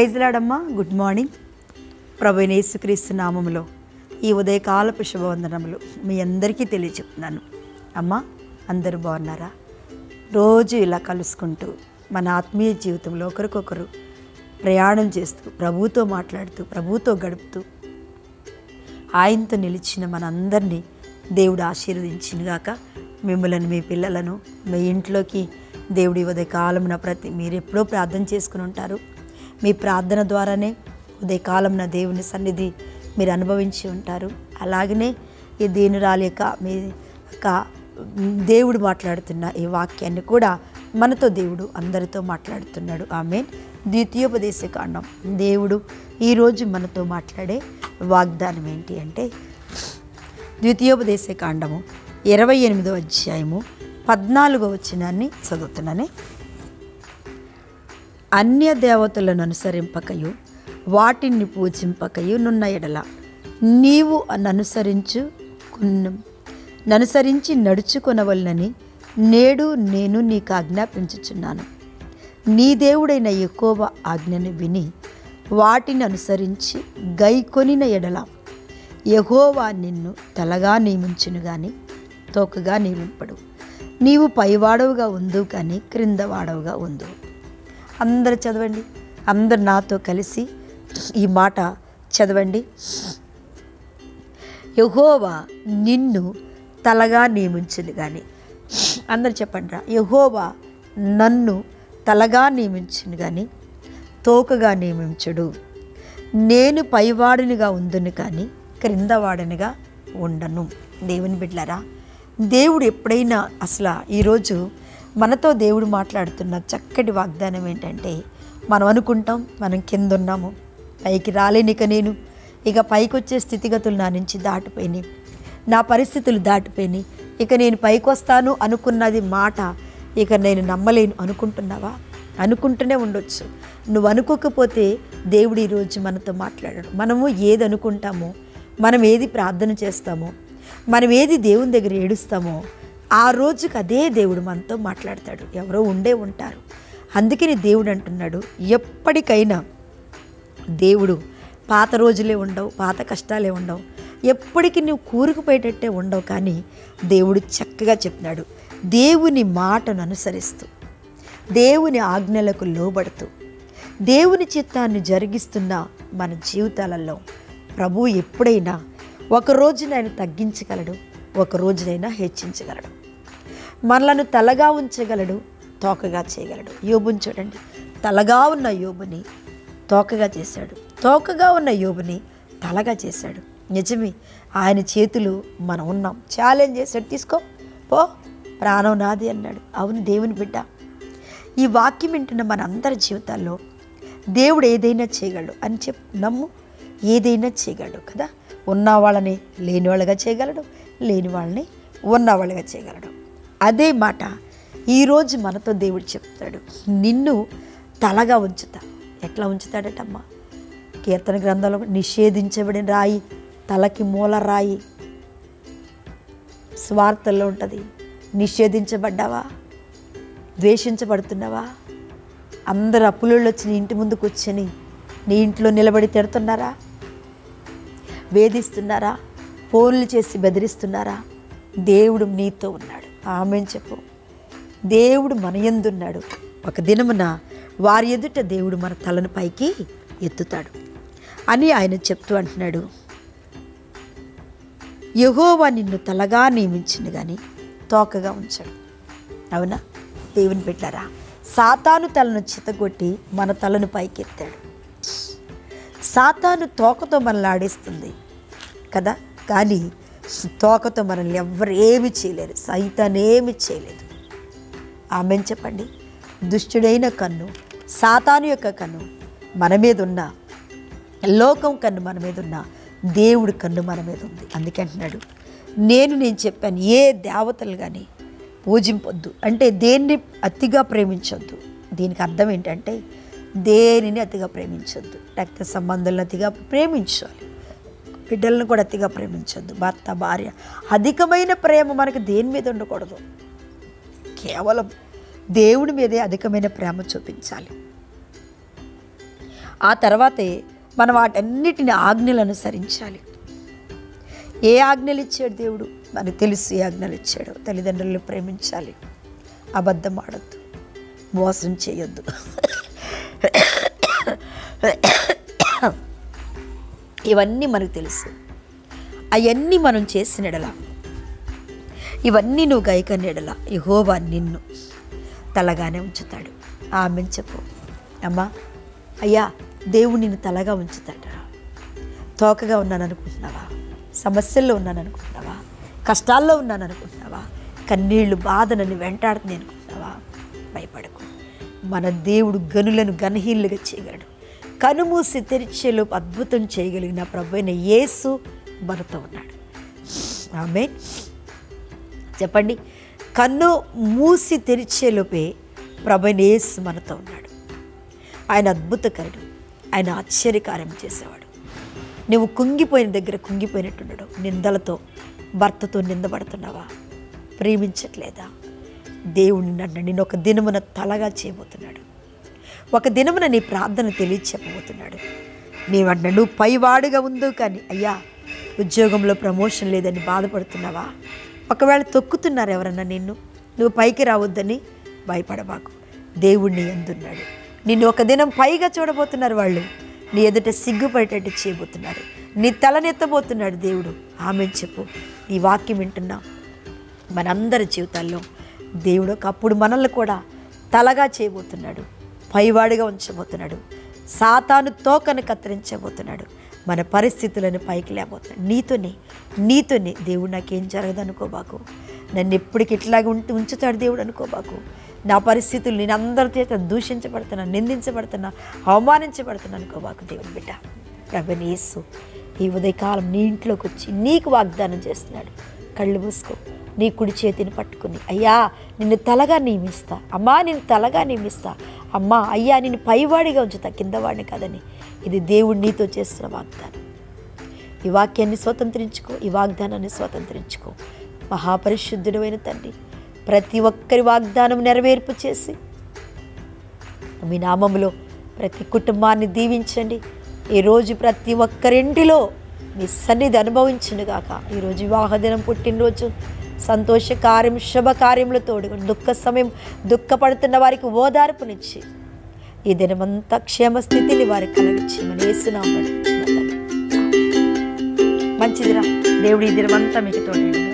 Praise లాడమ్మా. Good morning. ప్రభు యేసుక్రీస్తు నామములో ఈ ఉదయకాలపు శుభవందనములు మీ అందరికీ తెలియచెప్తున్నాను. అమ్మా అందరూ బాగున్నారా? రోజు ఇలా కలుసుకుంటూ మన ఆత్మీయ జీవితంలో ఒకరికొకరు ప్రయాణం చేస్తూ ప్రభువుతో మాట్లాడుతూ ప్రభువుతో గడుపుతూ ఆయనతో నిలిచిన మనందరినీ దేవుడు ఆశీర్వదించినగాక మిమ్మల్ని మీ పిల్లలను మీ ఇంట్లోకి దేవుడి ఉదయకాలమున ప్రతి మీరు ఎప్పుడో ప్రార్థన చేసుకుని ఉంటారు. మీ ప్రార్థన ద్వారానే ఉదయకాలమున దేవుని సన్నిధి మీరు అనుభవించి ఉంటారు. అలాగనే ఈ దీనురాలి యొక్క మీ యొక్క దేవుడు మాట్లాడుతున్న ఈ వాక్యాన్ని కూడా మనతో దేవుడు అందరితో మాట్లాడుతున్నాడు. ఆమె ద్వితీయోపదేశ కాండం. దేవుడు ఈరోజు మనతో మాట్లాడే వాగ్దానం ఏంటి అంటే ద్వితీయోపదేశ కాండము ఇరవై ఎనిమిదో అధ్యాయము పద్నాలుగో వచ్చినాన్ని చదువుతున్నాను. అన్య దేవతలను అనుసరింపకయు వాటిని పూజింపకయు నున్న ఎడల. నీవు ననుసరించు ననుసరించి నడుచుకొనవలనని నేడు నేను నీకు ఆజ్ఞాపించుచున్నాను. నీ దేవుడైన ఎక్కువ ఆజ్ఞను విని వాటిని అనుసరించి గైకొనిన ఎడల. యహోవా నిన్ను తలగా నియమించును కానీ తోకగా నియమింపడు. నీవు పైవాడవుగా ఉందు కానీ క్రింద వాడవుగా ఉందు అందరు చదవండి. అందరు నాతో కలిసి ఈ మాట చదవండి. యహోవా నిన్ను తలగా నియమించింది కానీ అందరు చెప్పండి రా యహోవా నన్ను తలగా నియమించింది కానీ తోకగా నియమించుడు. నేను పైవాడినిగా ఉందును కానీ క్రిందవాడినిగా ఉండను. దేవుని బిడ్డలారా దేవుడు ఎప్పుడైనా అసలు ఈరోజు మనతో దేవుడు మాట్లాడుతున్న చక్కటి వాగ్దానం ఏంటంటే మనం అనుకుంటాం మనం కింద ఉన్నాము పైకి రాలేనిక నేను ఇక పైకి వచ్చే స్థితిగతులు నా నుంచి దాటిపోయినాయి. నా పరిస్థితులు దాటిపోయినాయి. ఇక నేను పైకి వస్తాను అనుకున్నది మాట ఇక నేను నమ్మలేను. అనుకుంటున్నావా? అనుకుంటూనే ఉండొచ్చు. నువ్వు అనుకోకపోతే దేవుడు ఈరోజు మనతో మాట్లాడాడు. మనము ఏది అనుకుంటామో మనం ఏది ప్రార్థన చేస్తామో మనం ఏది దేవుని దగ్గర ఏడుస్తామో ఆ రోజుకి అదే దేవుడు మనతో మాట్లాడతాడు. ఎవరో ఉండే ఉంటారు. అందుకని దేవుడు అంటున్నాడు ఎప్పటికైనా దేవుడు పాత రోజులే ఉండవు పాత కష్టాలే ఉండవు. ఎప్పటికీ నువ్వు కూరుకుపోయేటట్టే ఉండవు కానీ దేవుడు చక్కగా చెప్తున్నాడు. దేవుని మాటను అనుసరిస్తూ దేవుని ఆజ్ఞలకు లోబడుతూ దేవుని చిత్తాన్ని జరిగిస్తున్న మన జీవితాలలో ప్రభు ఎప్పుడైనా ఒక రోజునైనా తగ్గించగలడు ఒక రోజునైనా హెచ్చించగలడు. మనలను తలగా ఉంచగలడు తోకగా చేయగలడు. యోబుని చూడండి. తలగా ఉన్న యోబుని తోకగా చేశాడు. తోకగా ఉన్న యోబుని తలగా చేశాడు. నిజమే ఆయన చేతులు మనం ఉన్నాం. ఛాలెంజ్ చేశాడు. తీసుకో పో ప్రాణం నాది అన్నాడు. అవును దేవుని బిడ్డ. ఈ వాక్యం వింటున్న మన అందరి జీవితాల్లో దేవుడు ఏదైనా చేయగలడు అని చెప్ నమ్ము. ఏదైనా చేయగలడు కదా. ఉన్న వాళ్ళని లేని వాళ్ళగా చేయగలడు లేని వాళ్ళని ఉన్న వాళ్ళగా చేయగలడు. అదే మాట ఈరోజు మనతో దేవుడు చెప్తాడు. నిన్ను తలగా ఉంచుతా. ఎట్లా ఉంచుతాడటమ్మా? కీర్తన గ్రంథంలో నిషేధించబడిన రాయి తలకి మూల రాయి. స్వార్థల్లో ఉంటుంది. నిషేధించబడ్డావా? ద్వేషించబడుతున్నావా? అందరు అప్పులలో వచ్చి నీ ఇంటి ముందుకు కూర్చొని నీ ఇంట్లో నిలబడి తిడుతున్నారా? వేధిస్తున్నారా? ఫోన్లు చేసి బెదిరిస్తున్నారా? దేవుడు నీతో ఉన్నాడు. ఆమెను చెప్పు. దేవుడు మన ఎందున్నాడు? ఒక దినమున వారి ఎదుట దేవుడు మన తలను పైకి ఎత్తుతాడు. అని ఆయన చెప్తూ అంటున్నాడు. యహోవా నిన్ను తలగా నియమించింది కానీ తోకగా ఉంచాడు. అవునా? దేవుని పెట్టారా సాతాను తలను చితగొట్టి మన తలను పైకెత్తాడు. సాతాను తోకతో మనల్ని ఆడేస్తుంది. కదా? కానీ తోకతో మనల్ని ఎవ్వరు ఏమి చేయలేరు. సైతానేమి చేయలేదు. ఆమెను చెప్పండి. దుష్టుడైన కన్ను సాతాను యొక్క కన్ను మన మీద ఉన్న లోకం కన్ను మన మీద ఉన్న దేవుడి కన్ను మన మీద ఉంది. అందుకే అంటున్నాడు నేను నేను చెప్పాను ఏ దేవతలు కానీ పూజింపొద్దు. అంటే దేన్ని అతిగా ప్రేమించొద్దు. దీనికి అర్థం ఏంటంటే దేనిని అతిగా ప్రేమించొద్దు. రక్త సంబంధాలను అతిగా ప్రేమించాలి. బిడ్డలను కూడా అతిగా ప్రేమించొద్దు. భర్త భార్య. అధికమైన ప్రేమ మనకు దేని మీద ఉండకూడదు? కేవలం దేవుడి మీదే అధికమైన ప్రేమ చూపించాలి. ఆ తర్వాతే మనం వాటన్నిటిని ఆజ్ఞలు అనుసరించాలి. ఏ ఆజ్ఞలు ఇచ్చాడు దేవుడు? మనకు తెలుసు ఏ ఆజ్ఞలు ఇచ్చాడు? తల్లిదండ్రులను ప్రేమించాలి. అబద్ధం ఆడద్దు. మోసం చేయొద్దు. ఇవన్నీ మనకు తెలుసు. అవన్నీ మనం చేసినడలా ఇవన్నీ నువ్వు గైకన్నెడలా యహోవా నిన్ను తలగానే ఉంచుతాడు. ఆమె చెప్పు. అమ్మా అయ్యా దేవుడు నిన్ను తలగా ఉంచుతాడ తోకగా ఉన్నాను అనుకుంటున్నావా సమస్యల్లో ఉన్నాను అనుకుంటున్నావా కష్టాల్లో ఉన్నాను అనుకుంటున్నావా కన్నీళ్ళు బాధనని వెంటాడుతుంది అనుకుంటున్నావా భయపడకు. మన దేవుడు గనులను గనహీనులుగా చేయగలడు. కనుమూసి తెరిచేలోపు అద్భుతం చేయగలిగిన ప్రభు అయిన యేసు మనతో ఉన్నాడు. ఆమె చెప్పండి. కన్ను మూసి తెరిచేలోపే ప్రభైన యేసు మనతో ఉన్నాడు. ఆయన అద్భుతకరుడు. ఆయన ఆశ్చర్యకార్యం చేసేవాడు. నువ్వు కుంగిపోయిన దగ్గర కుంగిపోయినట్టున్నాడు. నిందలతో భర్తతో నిందపడుతున్నావా? ప్రేమించట్లేదా? దేవుడిని నన్ను నేను ఒక దినమున తలగా చేయబోతున్నాడు. ఒక దినమున నీ ప్రార్థన తెలియచెప్పబోతున్నాడు. నీవన్న నువ్వు పైవాడుగా ఉందో కానీ అయ్యా ఉద్యోగంలో ప్రమోషన్ లేదని బాధపడుతున్నావా? ఒకవేళ తొక్కుతున్నారు ఎవరన్నా నిన్ను నువ్వు పైకి రావద్దని భయపడబాకు. దేవుణ్ణి ఎందున్నాడు. నిన్ను ఒక దినం పైగా చూడబోతున్నారు వాళ్ళు. నీ ఎదుట సిగ్గుపడేటట్టు చేయబోతున్నారు. నీ తలనెత్తబోతున్నాడు దేవుడు. ఆమె చెప్పు. ఈ వాక్యం వింటున్నా మనందరి జీవితాల్లో దేవుడు ఒకప్పుడు మనల్ని కూడా తలగా చేయబోతున్నాడు. పైవాడిగా ఉంచబోతున్నాడు. సాతాను తోకను కత్తిరించబోతున్నాడు. మన పరిస్థితులను పైకి లేబోతున్నాడు. నీతోనే నీతోనే దేవుడు నాకేం జరగదు అనుకోబాకు. నన్ను ఎప్పటికి ఇట్లాగే ఉంటూ ఉంచుతాడు దేవుడు అనుకోబాకు. నా పరిస్థితులు నేను అందరి చేత దూషించబడుతున్నా నిందించబడుతున్నా అవమానించబడుతున్నా అనుకోబాకు దేవుడు బిడ్డ. ప్రభుని యేసు ఈ ఉదయకాలం నీ ఇంట్లోకి వచ్చి నీకు వాగ్దానం చేస్తున్నాడు. కళ్ళు మూసుకో. నీ కుడి చేతిని పట్టుకుని అయ్యా నిన్ను తలగా నియమిస్తా. అమ్మా నిన్ను తలగా నియమిస్తా. అమ్మా అయ్యా నేను పైవాడిగా ఉంచుతా కిందవాడిని కాదని. ఇది దేవుడు నీతో చేస్తున్న వాగ్దానం. ఈ వాక్యాన్ని స్వతంత్రించుకో ఈ వాగ్దానాన్ని స్వతంత్రించుకో. మహాపరిశుద్ధుడైన తండ్రి ప్రతి ఒక్కరి వాగ్దానం నెరవేర్పు చేసి మీ నామంలో ప్రతి కుటుంబాన్ని దీవించండి. ఈరోజు ప్రతి ఒక్కరింటిలో మీ సన్నిధి అనుభవించునుగాక. ఈరోజు వివాహ దినం పుట్టినరోజు. సంతోష కార్యం శుభకార్యములు తోడు దుఃఖ సమయం దుఃఖపడుతున్న వారికి ఓదార్పునిచ్చి ఈ దినమంతా క్షేమ స్థితిని వారికి కలిగించి మన వేస్తున్నాం మంచిదిరా. దేవుడు ఈ దినమంతా మీకు తోడు